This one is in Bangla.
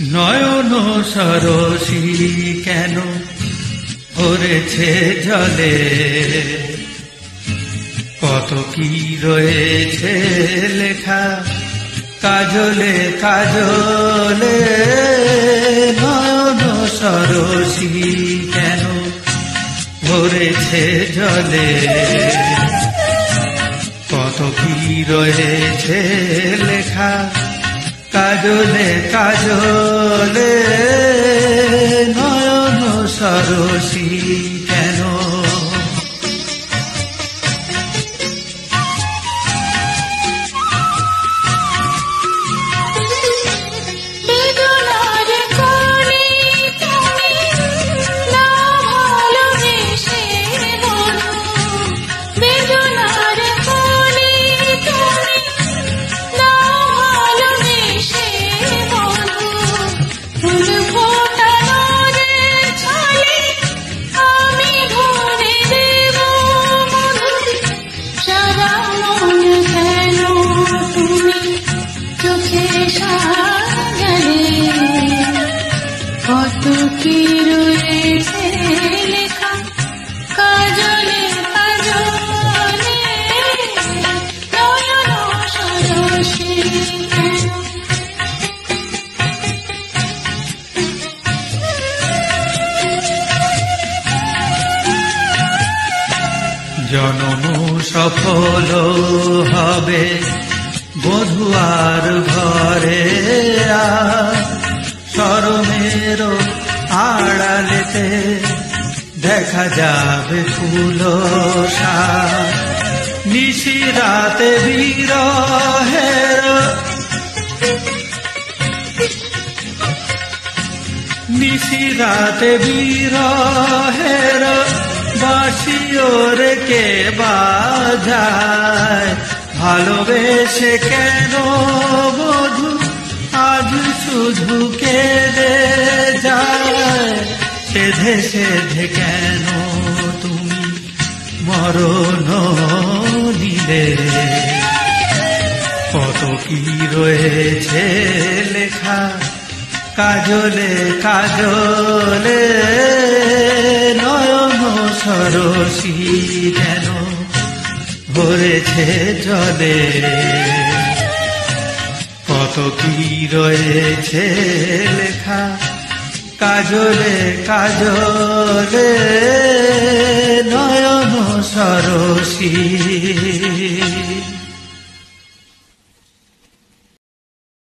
নয়ন সরসী কেন ভরেছে জলে? কত কি রয়েছে লেখা কাজলে কাজলে? নয়ন সরসী কেন ভরেছে জলে? কত কি রয়েছে লেখা কাজলে কাজলে নয়ন সরসী। সারা মন কেন তুমি চোখে সাজালে জনম সফল হবে। বধুয়ার ঘরে সরমের আড়ালেতে দেখা যাবে ফুল নিশিরাতে বিরহের নিশিরাতে বিরহের বাসিওর কে বাজায়? ভালোবেসে কেন বধু আজ শুধু কেঁদে যায়? সেধে সেধে কেন তুমি মরণ নিলে? কত কি রয়েছে লেখা? কাজলে কাজলে সরসী যেন ভরেছে জলে। কত কি রয়েছে লেখা কাজলে কাজলে। নয়ন সরসী।